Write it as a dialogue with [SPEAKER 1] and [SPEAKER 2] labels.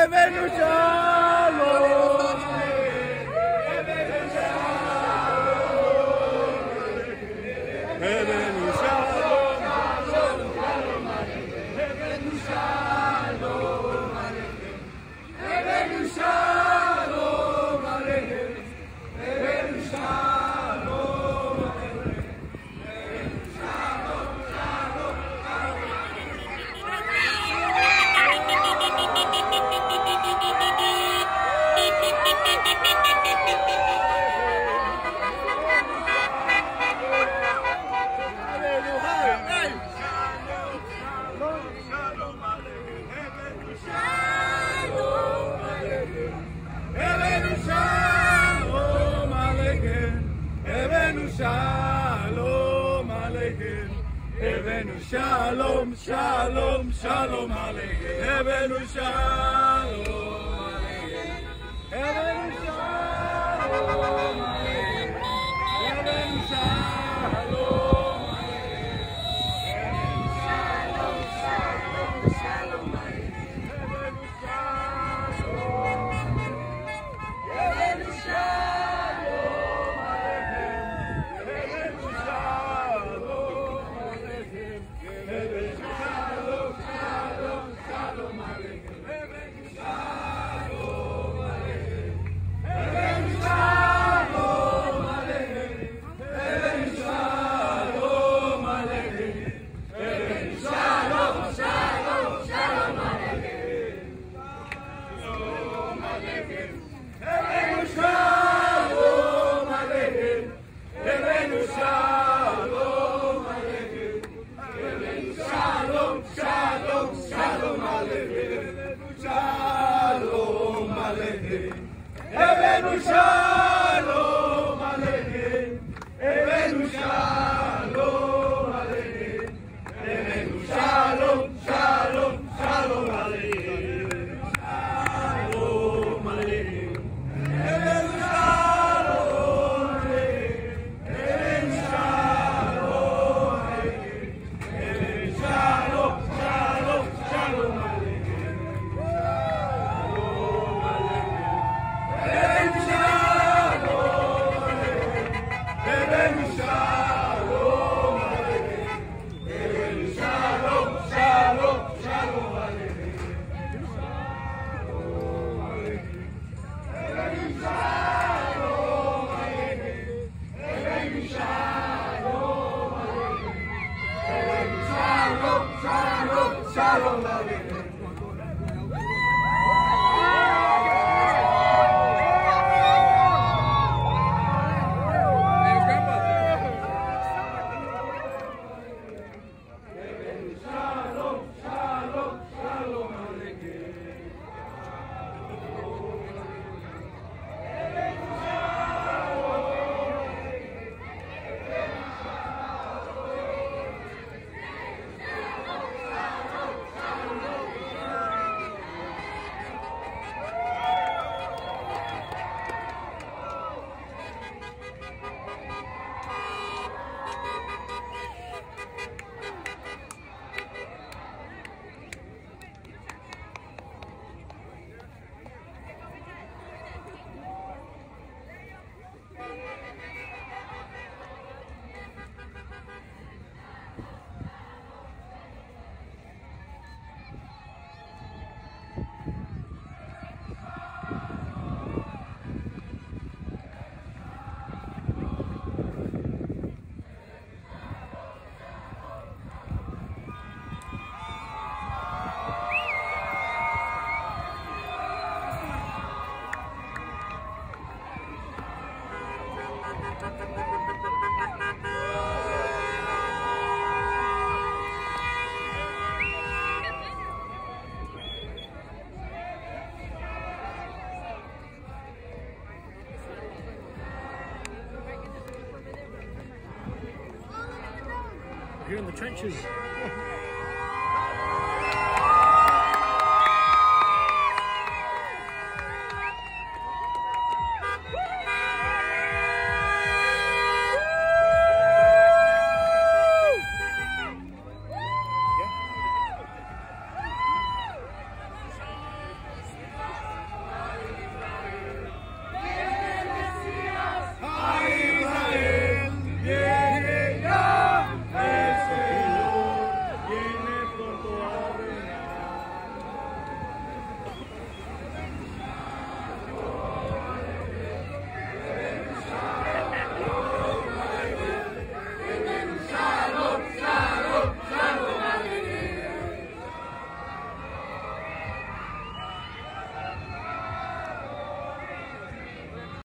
[SPEAKER 1] É mesmo, Shalom, shalom, shalom Aleichem. Heaven shalom. Shanu Shah! You're in the trenches.